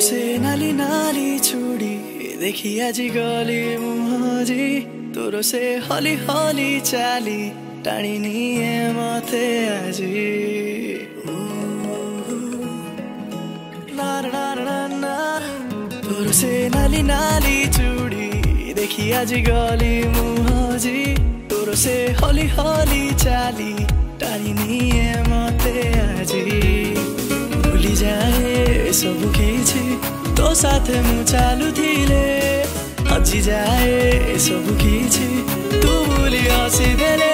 से नाली नाली छोडी देखि आजी गले मुहाजी तोरो से हली हली चाली टाणी निए मते आजी तोरो से नाली नाली चूड़ी देखी आज गली मुहजी तोरो से हली हली चाली टाली निए मते आजी भूली जाए सब किछि तो साथे मु चालू थिले हजी जाए सब किछि तू भूली हसी देले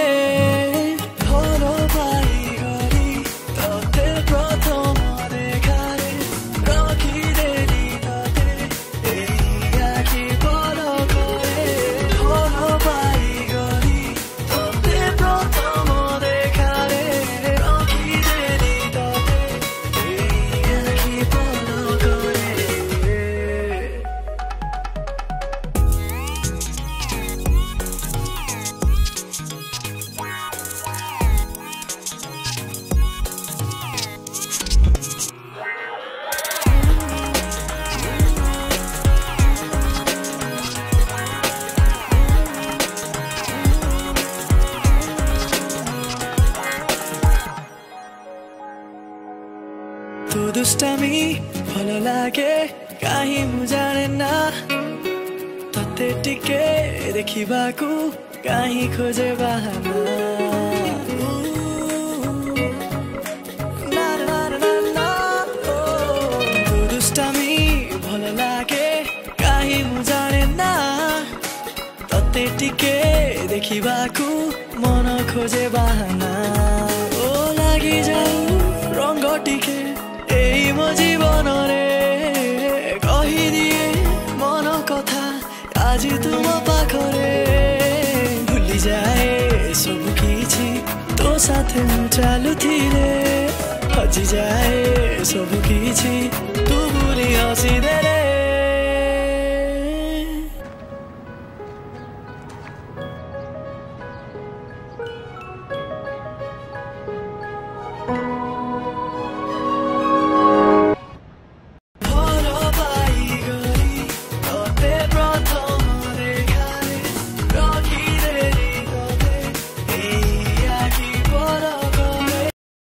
তো দুষ্টামি ভালো লাগে কাহি মু জানে না ତେ ଟିକେ ଦେଖିବାକୁ କାହିଁ ଖୋଜେ ବାହାନା ଟିକେ ଦେଖିବାକୁ ମନ ଖୋଜେ ବାହାନା ଓ ଲାଗି ଯାଉ ରଙ୍ଗ ଟିକେ প্ৰেম জীৱনৰে কহি দিয়ে মন কথা আজি তুম পাখৰে ভুলি যায় সবু কিছু তো সাথে চালুথিলে হজি যায় সবু কিছু তু বুলি হসি দেলে